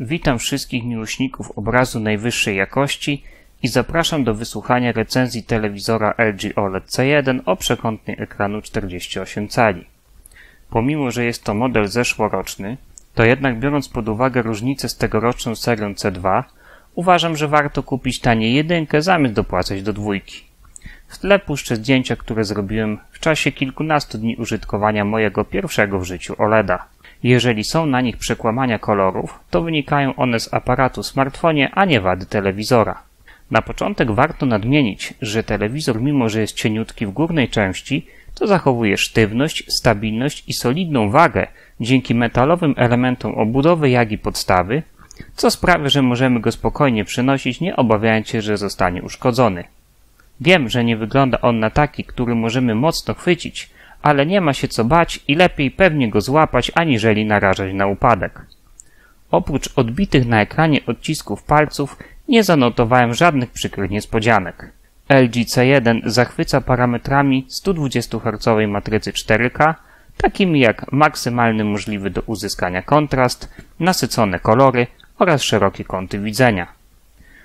Witam wszystkich miłośników obrazu najwyższej jakości i zapraszam do wysłuchania recenzji telewizora LG OLED C1 o przekątnej ekranu 48 cali. Pomimo, że jest to model zeszłoroczny, to jednak biorąc pod uwagę różnicę z tegoroczną serią C2, uważam, że warto kupić tanie jedynkę zamiast dopłacać do dwójki. W tle puszczę zdjęcia, które zrobiłem w czasie kilkunastu dni użytkowania mojego pierwszego w życiu OLEDa. Jeżeli są na nich przekłamania kolorów, to wynikają one z aparatu smartfonie, a nie wady telewizora. Na początek warto nadmienić, że telewizor mimo, że jest cieniutki w górnej części, to zachowuje sztywność, stabilność i solidną wagę dzięki metalowym elementom obudowy, jak i podstawy, co sprawia, że możemy go spokojnie przenosić, nie obawiając się, że zostanie uszkodzony. Wiem, że nie wygląda on na taki, który możemy mocno chwycić, ale nie ma się co bać i lepiej pewnie go złapać, aniżeli narażać na upadek. Oprócz odbitych na ekranie odcisków palców, nie zanotowałem żadnych przykrych niespodzianek. LG C1 zachwyca parametrami 120 Hz matrycy 4K, takimi jak maksymalny możliwy do uzyskania kontrast, nasycone kolory oraz szerokie kąty widzenia.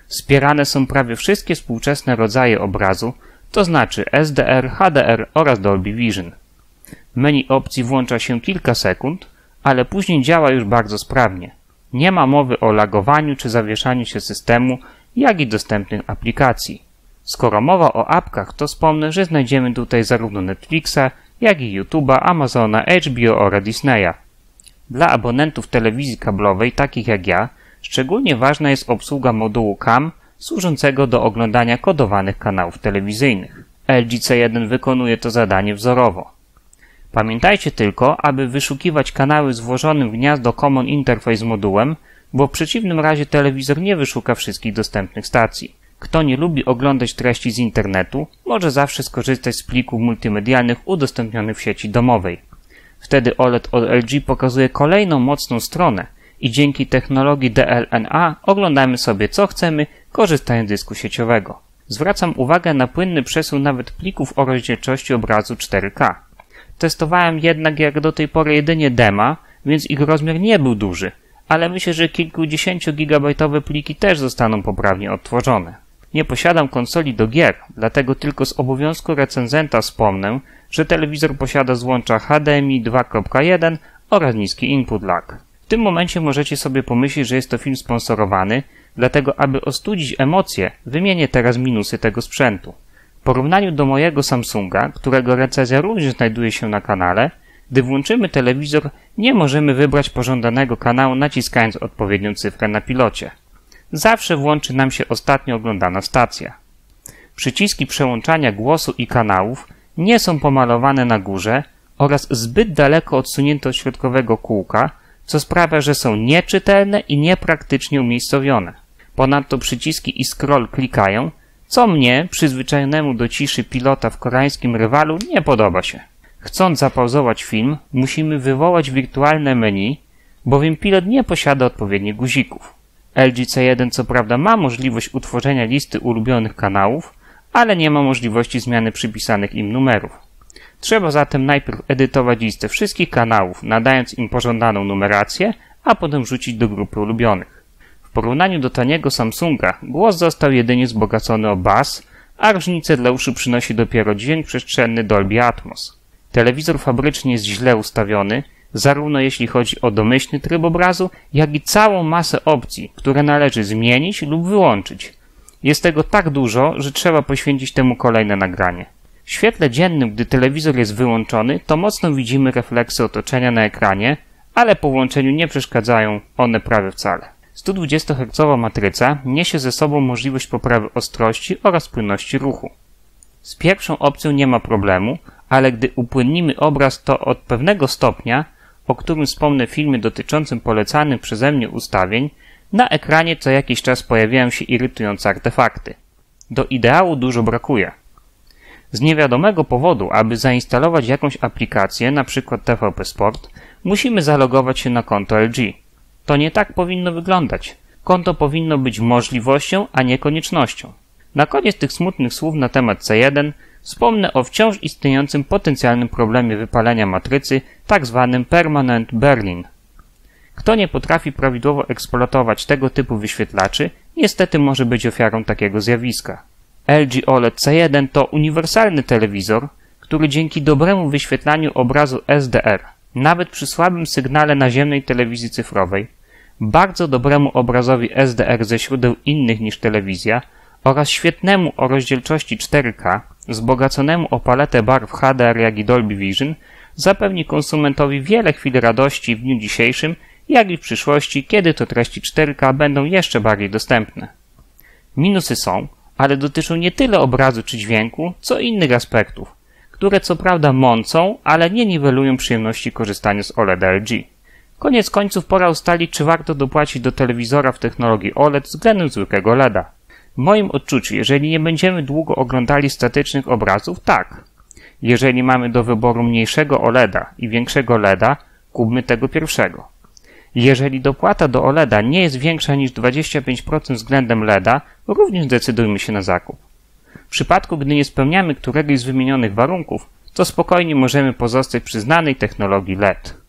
Wspierane są prawie wszystkie współczesne rodzaje obrazu, to znaczy SDR, HDR oraz Dolby Vision. Menu opcji włącza się kilka sekund, ale później działa już bardzo sprawnie. Nie ma mowy o lagowaniu czy zawieszaniu się systemu, jak i dostępnych aplikacji. Skoro mowa o apkach, to wspomnę, że znajdziemy tutaj zarówno Netflixa, jak i YouTube'a, Amazona, HBO oraz Disneya. Dla abonentów telewizji kablowej, takich jak ja, szczególnie ważna jest obsługa modułu CAM służącego do oglądania kodowanych kanałów telewizyjnych. LG C1 wykonuje to zadanie wzorowo. Pamiętajcie tylko, aby wyszukiwać kanały z włożonym w gniazdo Common Interface modułem, bo w przeciwnym razie telewizor nie wyszuka wszystkich dostępnych stacji. Kto nie lubi oglądać treści z internetu, może zawsze skorzystać z plików multimedialnych udostępnionych w sieci domowej. Wtedy OLED od LG pokazuje kolejną mocną stronę i dzięki technologii DLNA oglądamy sobie co chcemy, korzystając z dysku sieciowego. Zwracam uwagę na płynny przesył nawet plików o rozdzielczości obrazu 4K. Testowałem jednak jak do tej pory jedynie dema, więc ich rozmiar nie był duży, ale myślę, że kilkudziesięciogigabajtowe pliki też zostaną poprawnie odtworzone. Nie posiadam konsoli do gier, dlatego tylko z obowiązku recenzenta wspomnę, że telewizor posiada złącza HDMI 2.1 oraz niski input lag. W tym momencie możecie sobie pomyśleć, że jest to film sponsorowany, dlatego aby ostudzić emocje, wymienię teraz minusy tego sprzętu. W porównaniu do mojego Samsunga, którego recenzja również znajduje się na kanale, gdy włączymy telewizor, nie możemy wybrać pożądanego kanału naciskając odpowiednią cyfrę na pilocie. Zawsze włączy nam się ostatnio oglądana stacja. Przyciski przełączania głosu i kanałów nie są pomalowane na górze oraz zbyt daleko odsunięte od środkowego kółka, co sprawia, że są nieczytelne i niepraktycznie umiejscowione. Ponadto przyciski i scroll klikają, co mnie, przyzwyczajonemu do ciszy pilota w koreańskim rywalu, nie podoba się. Chcąc zapauzować film, musimy wywołać wirtualne menu, bowiem pilot nie posiada odpowiednich guzików. LG C1 co prawda ma możliwość utworzenia listy ulubionych kanałów, ale nie ma możliwości zmiany przypisanych im numerów. Trzeba zatem najpierw edytować listę wszystkich kanałów, nadając im pożądaną numerację, a potem wrzucić do grupy ulubionych. Porównaniu do taniego Samsunga głos został jedynie wzbogacony o bas, a różnicę dla uszu przynosi dopiero dźwięk przestrzenny Dolby Atmos. Telewizor fabrycznie jest źle ustawiony, zarówno jeśli chodzi o domyślny tryb obrazu, jak i całą masę opcji, które należy zmienić lub wyłączyć. Jest tego tak dużo, że trzeba poświęcić temu kolejne nagranie. W świetle dziennym, gdy telewizor jest wyłączony, to mocno widzimy refleksy otoczenia na ekranie, ale po włączeniu nie przeszkadzają one prawie wcale. 120 Hz matryca niesie ze sobą możliwość poprawy ostrości oraz płynności ruchu. Z pierwszą opcją nie ma problemu, ale gdy upłynnimy obraz, to od pewnego stopnia, o którym wspomnę w filmie dotyczącym polecanych przeze mnie ustawień, na ekranie co jakiś czas pojawiają się irytujące artefakty. Do ideału dużo brakuje. Z niewiadomego powodu, aby zainstalować jakąś aplikację, np. TVP Sport, musimy zalogować się na konto LG. To nie tak powinno wyglądać. Konto powinno być możliwością, a nie koniecznością. Na koniec tych smutnych słów na temat C1 wspomnę o wciąż istniejącym potencjalnym problemie wypalenia matrycy, tak zwanym permanent burn-in. Kto nie potrafi prawidłowo eksploatować tego typu wyświetlaczy, niestety może być ofiarą takiego zjawiska. LG OLED C1 to uniwersalny telewizor, który dzięki dobremu wyświetlaniu obrazu SDR, nawet przy słabym sygnale naziemnej telewizji cyfrowej, bardzo dobremu obrazowi SDR ze źródeł innych niż telewizja oraz świetnemu o rozdzielczości 4K, wzbogaconemu o paletę barw HDR jak i Dolby Vision, zapewni konsumentowi wiele chwil radości w dniu dzisiejszym, jak i w przyszłości, kiedy to treści 4K będą jeszcze bardziej dostępne. Minusy są, ale dotyczą nie tyle obrazu czy dźwięku, co innych aspektów, które co prawda mącą, ale nie niwelują przyjemności korzystania z OLED LG. Koniec końców pora ustalić, czy warto dopłacić do telewizora w technologii OLED względem zwykłego LEDa. W moim odczuciu, jeżeli nie będziemy długo oglądali statycznych obrazów, tak. Jeżeli mamy do wyboru mniejszego OLEDa i większego LEDa, kupmy tego pierwszego. Jeżeli dopłata do OLEDa nie jest większa niż 25% względem LEDa, również decydujmy się na zakup. W przypadku, gdy nie spełniamy któregoś z wymienionych warunków, to spokojnie możemy pozostać przy znanej technologii LED.